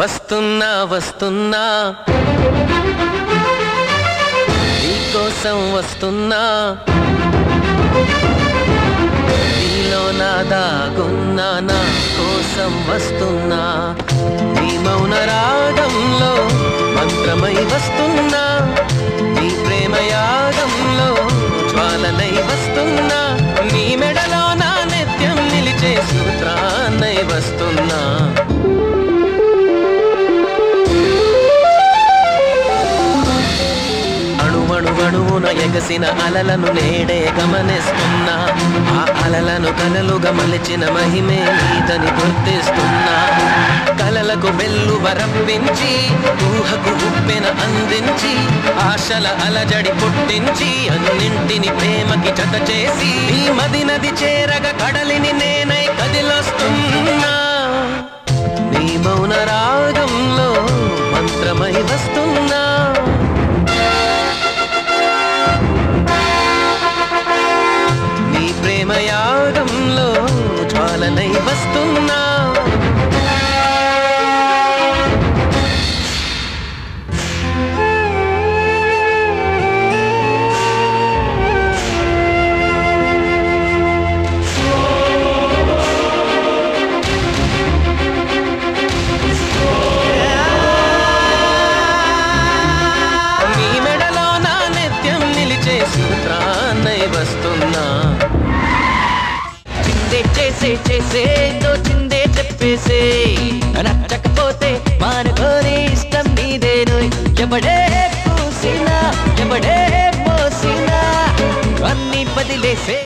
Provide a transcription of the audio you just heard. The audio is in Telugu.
వస్తున్నా వస్తున్నా. నీకోసం వస్తున్నా. నీలో నా దాగున్నా నా కోసం వస్తున్నా. నీ మౌన రాగంలో మంత్రమై వస్తున్నా. నీ ప్రేమయాగంలో జ్వాలనై వస్తున్నా. అణువణువణువున ఎగసిన అలలను నేడే గమనిస్తున్నా. ఆ అలలను కలలుగా మలిచిన మహిమే నీదని గుర్తిస్తున్నా. కలలకు బెల్లు వరప్పించి ఊహకు ఉప్పెన అందించి ఆశల అలజడి పుట్టించి అన్నింటిని ప్రేమకి జత చేసి ఈ మది నది చేరగ కడలిని నేనై కదిలొస్తున్నా. నీ మౌన రాగంలో మంత్రమై వస్తు యాగంలో జ్వాలనై వస్తున్నా. చిందే చేసే చేసే చిందే చెప్పేసే. నచ్చకపోతే మానుకోని ఇష్టం నీదేను ఎవడే పూసినా ఎవడే పోసినా అన్ని బదిలేసే